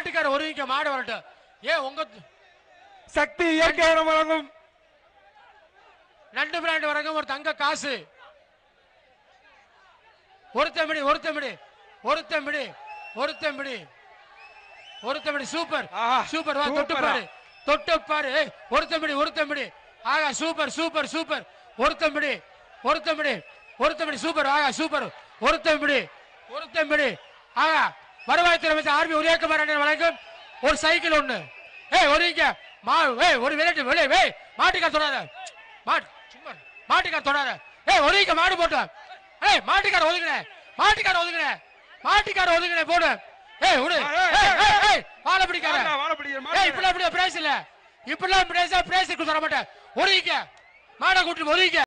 மாட்டுக்கார ஒருவிக்க மாடு வரட்டும் ஏன் உங்க சக்தி இயற்கை உரம் வழங்கும் நண்டு பிராண்ட் வரங்க ஒரு தங்க காசு ஒருத்தமிடி ஒருத்தமிடி ஒருத்தமிடி ஒருத்தமிடி ஒருத்தமிடி சூப்பர் சூப்பர் வா தொட்டு. பாரு தொட்டு பாரு ஒருத்தமிடி ஒருத்தமிடி ஆகா சூப்பர் சூப்பர் சூப்பர் ஒருத்தமிடி ஒருத்தமிடி ஒருத்தமிடி சூப்பர் ஆகா சூப்பர் ஒருத்தமிடி ஒருத்தமிடி ஆகா வருவாய்த்துறை அமைச்சர் ஆர்பி உதயகுமார் அண்ணன் வழங்கும் ஒரு சைக்கிள் ஒண்ணு. ஏய் ஒரு இங்க. மா ஏய் ஒரு விளையாட்டு வெளியே ஏய் மாட்டுக்கார தொடாத. மாட்டு சும்மா. மாட்டுக்கார தொடாத. ஏய் ஒரு இங்க மாடு போட்டு ஏய் மாட்டுக்கார ஒதுங்குனே மாட்டுக்கார ஒதுங்குனே மாட்டுக்கார ஒதுங்குனே போடு. ஏய் விடு. ஏய், ஏய் ஏய், ஏய் வாழ பிடிக்காத. ஏய் இப்படி பிரைஸ் இல்ல. இப்படிலாம் பிரைஸ் பிரைஸ் கொடுத்து தர மாட்டேன். ஒதுங்கிக்க மாடை கூட்டு ஒதுங்கிக்க